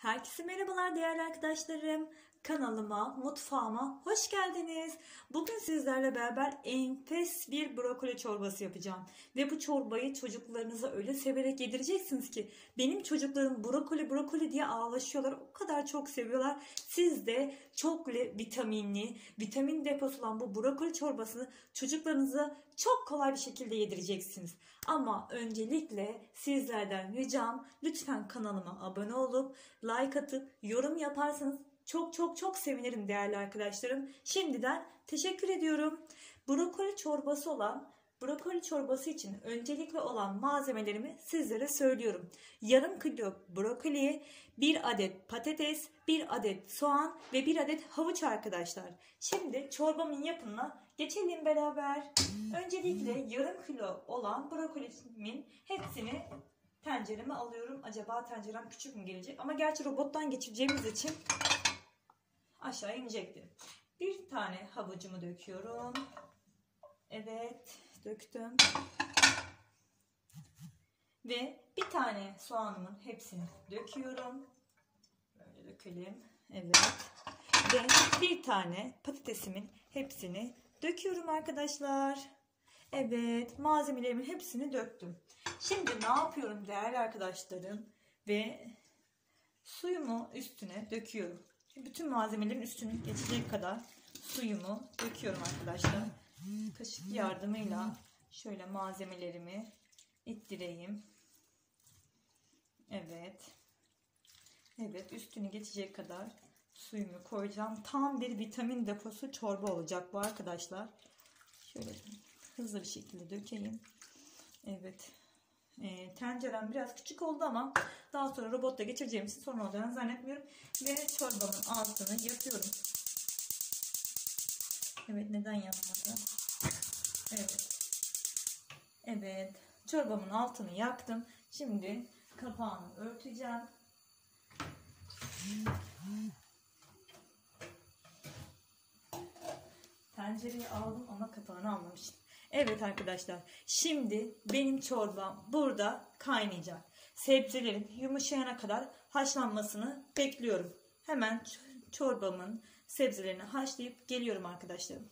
Herkese merhabalar değerli arkadaşlarım. Kanalıma, mutfağıma hoş geldiniz. Bugün sizlerle beraber enfes bir brokoli çorbası yapacağım. Ve bu çorbayı çocuklarınıza öyle severek yedireceksiniz ki benim çocuklarım brokoli brokoli diye ağlaşıyorlar. O kadar çok seviyorlar. Siz de çok vitaminli, vitamin deposu olan bu brokoli çorbasını çocuklarınıza çok kolay bir şekilde yedireceksiniz. Ama öncelikle sizlerden ricam lütfen kanalıma abone olup like atıp yorum yaparsanız çok çok çok sevinirim değerli arkadaşlarım. Şimdiden teşekkür ediyorum. Brokoli çorbası olan brokoli çorbası için öncelikli olan malzemelerimi sizlere söylüyorum. Yarım kilo brokoli, bir adet patates, bir adet soğan ve bir adet havuç arkadaşlar. Şimdi çorbamın yapımına geçelim beraber. Öncelikle yarım kilo olan brokolimin hepsini tencereme alıyorum. Acaba tencerem küçük mü gelecek? Ama gerçi robottan geçireceğimiz için aşağı inecektir. Bir tane havucumu döküyorum. Evet döktüm. Ve bir tane soğanımın hepsini döküyorum. Böyle dökelim. Evet. Ve bir tane patatesimin hepsini döküyorum arkadaşlar. Evet malzemelerimin hepsini döktüm. Şimdi ne yapıyorum değerli arkadaşlarım? Ve suyumu üstüne döküyorum. Bütün malzemelerin üstüne geçecek kadar suyumu döküyorum arkadaşlar. Kaşık yardımıyla şöyle malzemelerimi ittireyim. Evet. Evet üstünü geçecek kadar suyumu koyacağım. Tam bir vitamin deposu çorba olacak bu arkadaşlar. Şöyle hızlı bir şekilde dökeyim. Evet. E, tencerem biraz küçük oldu ama daha sonra robotta geçireceğim için sorun olacağını zannetmiyorum. Ve çorbamın altını yapıyorum. Evet neden yapmadı? Evet. Evet. Çorbamın altını yaktım. Şimdi kapağını örteceğim. Tencereyi aldım ama kapağını almamışım. Evet arkadaşlar şimdi benim çorbam burada kaynayacak. Sebzelerin yumuşayana kadar haşlanmasını bekliyorum. Hemen çorbamın sebzelerini haşlayıp geliyorum arkadaşlarım.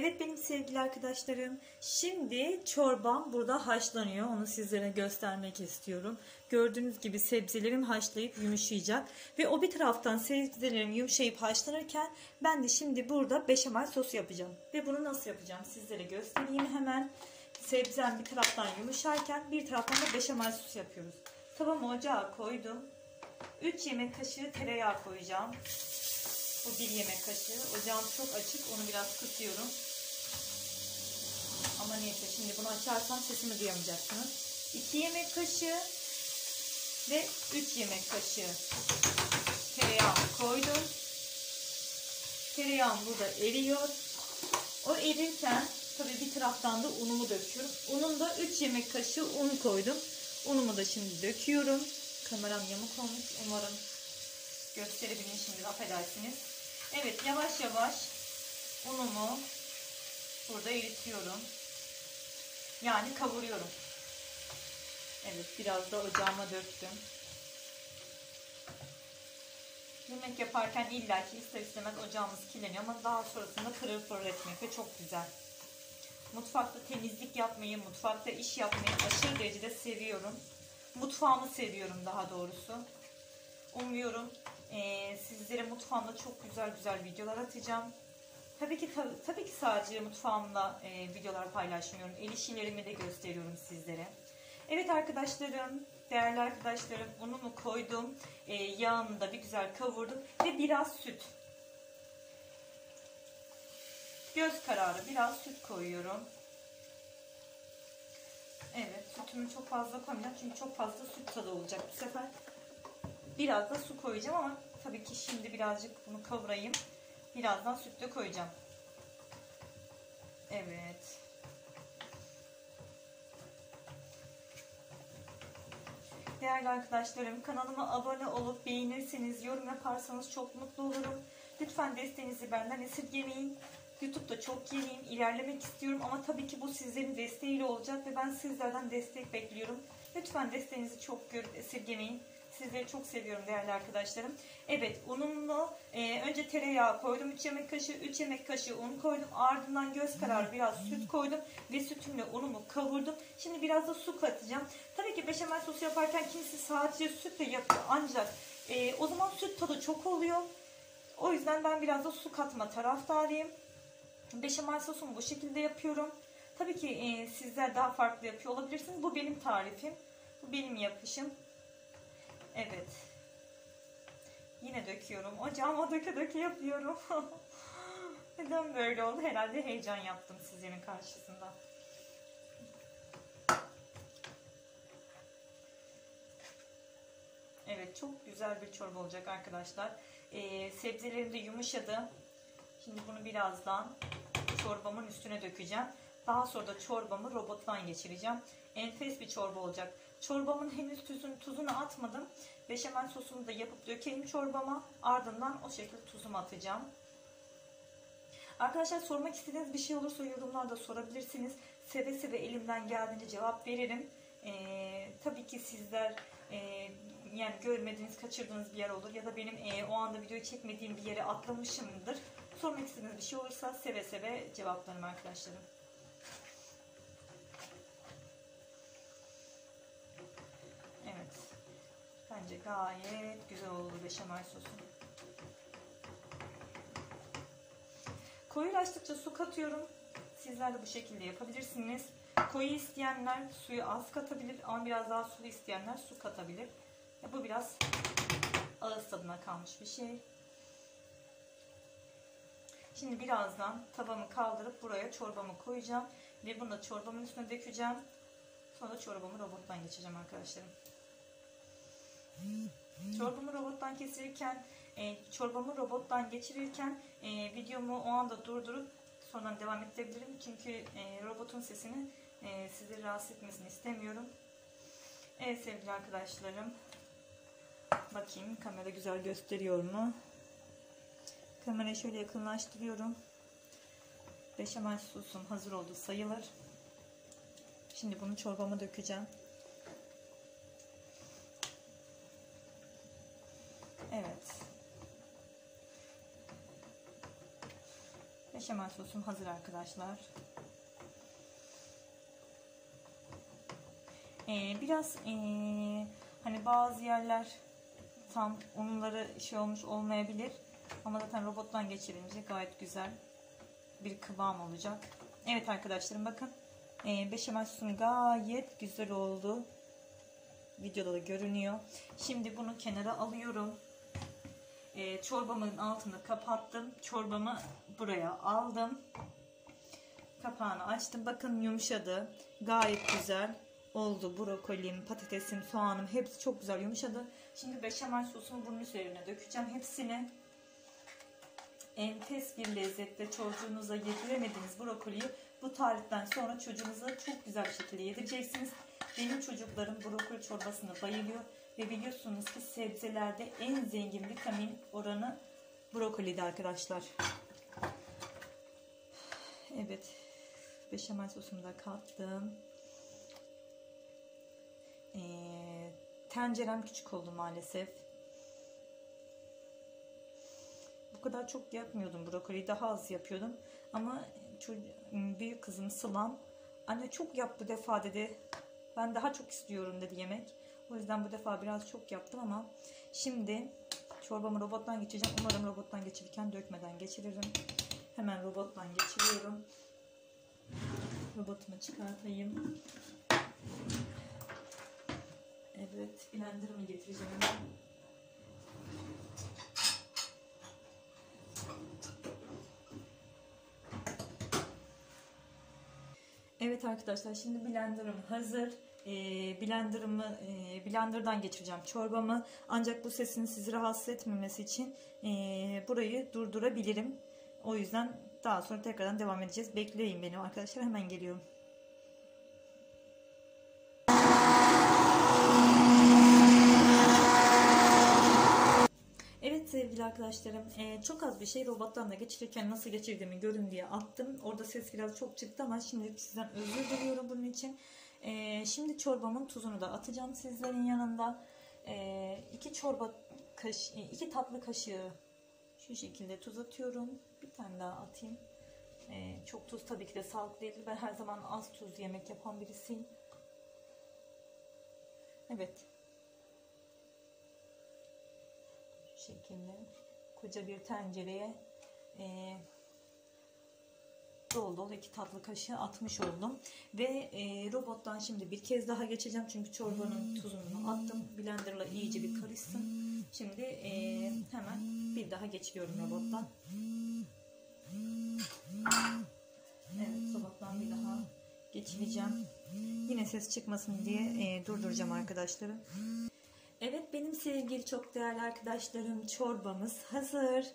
Evet benim sevgili arkadaşlarım. Şimdi çorbam burada haşlanıyor. Onu sizlere göstermek istiyorum. Gördüğünüz gibi sebzelerim haşlayıp yumuşayacak. Ve o bir taraftan sebzelerim yumuşayıp haşlanırken ben de şimdi burada beşamel sos yapacağım. Ve bunu nasıl yapacağım sizlere göstereyim hemen. Sebzem bir taraftan yumuşarken bir taraftan da beşamel sos yapıyoruz. Tavamı ocağa koydum. 3 yemek kaşığı tereyağı koyacağım. Bu bir yemek kaşığı. Ocağım çok açık. Onu biraz kısıyorum. Ama neyse şimdi bunu açarsam sesimi duyamayacaksınız. 2 yemek kaşığı ve 3 yemek kaşığı tereyağı koydum. Tereyağım burada eriyor. O erirken tabii bir taraftan da unumu döküyorum. Unun da 3 yemek kaşığı un koydum. Unumu da şimdi döküyorum. Kameram yamuk olmuş. Umarım gösterebilirim şimdi affedersiniz. Evet yavaş yavaş unumu burada eritiyorum. Yani kavuruyorum. Evet biraz da ocağıma döktüm. Yemek yaparken illaki ister istemez ocağımız kirleniyor ama daha sonrasında pırıl pırıl etmek ve çok güzel. Mutfakta temizlik yapmayı, mutfakta iş yapmayı aşırı derecede seviyorum. Mutfağımı seviyorum daha doğrusu. Umuyorum e, sizlere mutfağımda çok güzel güzel videolar atacağım. Tabii ki tabii, ki sadece mutfağımda e, videolar paylaşmıyorum. El işlerimi de gösteriyorum sizlere. Evet arkadaşlarım, değerli arkadaşlarım unumu koydum. E, yağını da bir güzel kavurdum ve biraz süt. Göz kararı biraz süt koyuyorum. Evet sütümü çok fazla koymayacağım çünkü çok fazla süt tadı olacak bu sefer. Biraz da su koyacağım ama tabii ki şimdi birazcık bunu kavurayım. Birazdan süt de koyacağım. Evet. Değerli arkadaşlarım kanalıma abone olup beğenirseniz, yorum yaparsanız çok mutlu olurum. Lütfen desteğinizi benden esirgemeyin. YouTube'da çok yeniyim, ilerlemek istiyorum ama tabii ki bu sizlerin desteğiyle olacak ve ben sizlerden destek bekliyorum. Lütfen desteğinizi çok görüp esirgemeyin. Sizleri çok seviyorum değerli arkadaşlarım. Evet unumlu e, önce tereyağı koydum 3 yemek kaşığı 3 yemek kaşığı un koydum. Ardından göz kararı biraz süt koydum ve sütümle unumu kavurdum. Şimdi biraz da su katacağım. Tabii ki beşamel sosu yaparken kimisi sadece sütle yapıyor ancak e, o zaman süt tadı çok oluyor. O yüzden ben biraz da su katma taraftarıyım. Beşamel sosumu bu şekilde yapıyorum. Tabii ki e, sizler daha farklı yapıyor olabilirsiniz. Bu benim tarifim. Bu benim yapışım. Evet. Yine döküyorum. Ocağıma döke döke yapıyorum. Neden böyle oldu? Herhalde heyecan yaptım sizlerin karşısında. Evet çok güzel bir çorba olacak arkadaşlar. Ee, sebzelerim de yumuşadı. Şimdi bunu birazdan çorbamın üstüne dökeceğim. Daha sonra da çorbamı robottan geçireceğim. Enfes bir çorba olacak. Çorbamın henüz tuzunu, tuzunu atmadım. Beşamel sosunu da yapıp dökeyim çorbama. Ardından o şekilde tuzumu atacağım. Arkadaşlar sormak istediğiniz bir şey olursa yorumlarda sorabilirsiniz. Seve seve elimden geldiğince cevap veririm. Ee, tabii ki sizler e, yani görmediğiniz, kaçırdığınız bir yer olur ya da benim e, o anda videoyu çekmediğim bir yere atlamışımdır. Sormak istediğiniz bir şey olursa seve seve cevaplarım arkadaşlarım. Evet. Bence gayet güzel oldu beşamel sosu. Koyulaştıkça su katıyorum. Sizler de bu şekilde yapabilirsiniz. Koyu isteyenler suyu az katabilir ama biraz daha sulu isteyenler su katabilir. Bu biraz ağız tadına kalmış bir şey. Şimdi birazdan tavamı kaldırıp buraya çorbamı koyacağım. Ve bunu da çorbamın üstüne dökeceğim. Sonra çorbamı robottan geçeceğim arkadaşlarım. Çorbamı robottan kesirirken, e, çorbamı robottan geçirirken e, videomu o anda durdurup sonra devam edebilirim. Çünkü e, robotun sesini e, sizi rahatsız etmesini istemiyorum. Evet sevgili arkadaşlarım. Bakayım kamera güzel gösteriyor mu? Kamerayı şöyle yakınlaştırıyorum. Beşamel sosum hazır oldu sayılır. Şimdi bunu çorbama dökeceğim. Evet. Beşamel sosum hazır arkadaşlar. Ee, biraz ee, hani bazı yerler tam unları şey olmuş olmayabilir. Ama zaten robottan geçirince gayet güzel bir kıvam olacak. Evet arkadaşlarım bakın. E, beşamel sosum gayet güzel oldu. Videoda da görünüyor. Şimdi bunu kenara alıyorum. E, çorbamın altını kapattım. Çorbamı buraya aldım. Kapağını açtım. Bakın yumuşadı. Gayet güzel oldu. Brokolim, patatesim, soğanım hepsi çok güzel yumuşadı. Şimdi beşamel sosumu bunun üzerine dökeceğim. Hepsini enfes bir lezzette çocuğunuza yediremediğiniz brokoliyi bu tariften sonra çocuğunuza çok güzel bir şekilde yedireceksiniz. Benim çocuklarım brokoli çorbasına bayılıyor ve biliyorsunuz ki sebzelerde en zengin vitamin oranı brokolide arkadaşlar. Evet. Beşamel sosumu da kattım. Ee, tencerem küçük oldu maalesef. Bu kadar çok yapmıyordum brokoliyi. Daha az yapıyordum. Ama büyük kızım Sılam anne çok yap bu defa dedi. Ben daha çok istiyorum dedi yemek. O yüzden bu defa biraz çok yaptım ama şimdi çorbamı robottan geçeceğim. Umarım robottan geçirirken dökmeden geçiririm. Hemen robottan geçiriyorum. Robotumu çıkartayım. Evet, blenderımı getireceğim. Evet arkadaşlar şimdi blenderım hazır. E, blenderımı e, blenderdan geçireceğim çorbamı. Ancak bu sesin sizi rahatsız etmemesi için e, burayı durdurabilirim. O yüzden daha sonra tekrardan devam edeceğiz. Bekleyin beni arkadaşlar hemen geliyorum. Evet sevgili arkadaşlarım e, çok az bir şey robottan da geçirirken nasıl geçirdiğimi görün diye attım. Orada ses biraz çok çıktı ama şimdi sizden özür diliyorum bunun için. Ee, şimdi çorbamın tuzunu da atacağım sizlerin yanında. Ee, iki çorba kaş, e, iki tatlı kaşığı şu şekilde tuz atıyorum. Bir tane daha atayım. Ee, çok tuz tabii ki de sağlıklı değil. Ben her zaman az tuz yemek yapan birisiyim. Evet. Şu şekilde koca bir tencereye e, dolu dolu iki tatlı kaşığı atmış oldum. Ve e, robottan şimdi bir kez daha geçeceğim. Çünkü çorbanın tuzunu attım. Blenderla iyice bir karışsın. Şimdi e, hemen bir daha geçiyorum robottan. Evet robottan bir daha geçireceğim. Yine ses çıkmasın diye e, durduracağım arkadaşlarım. Evet benim sevgili çok değerli arkadaşlarım çorbamız hazır.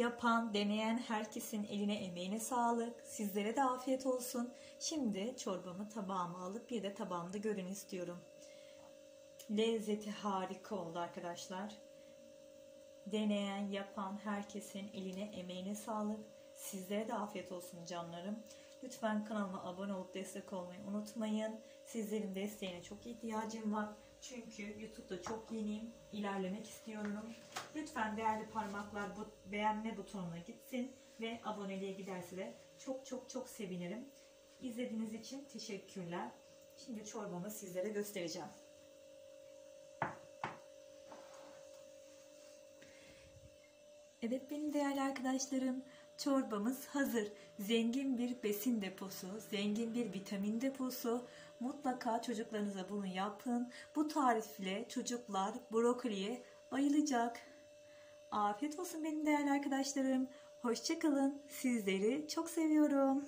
Yapan, deneyen herkesin eline emeğine sağlık. Sizlere de afiyet olsun. Şimdi çorbamı tabağıma alıp bir de tabağımda görün istiyorum. Lezzeti harika oldu arkadaşlar. Deneyen, yapan herkesin eline emeğine sağlık. Sizlere de afiyet olsun canlarım. Lütfen kanalıma abone olup destek olmayı unutmayın. Sizlerin desteğine çok ihtiyacım var. Çünkü YouTube'da çok yeniyim. ilerlemek istiyorum. Lütfen değerli parmaklar bu beğenme butonuna gitsin ve aboneliğe giderse de çok çok çok sevinirim. İzlediğiniz için teşekkürler. Şimdi çorbamı sizlere göstereceğim. Evet benim değerli arkadaşlarım çorbamız hazır. Zengin bir besin deposu, zengin bir vitamin deposu. Mutlaka çocuklarınıza bunu yapın. Bu tarifle çocuklar brokoliye bayılacak. Afiyet olsun benim değerli arkadaşlarım. Hoşçakalın. Sizleri çok seviyorum.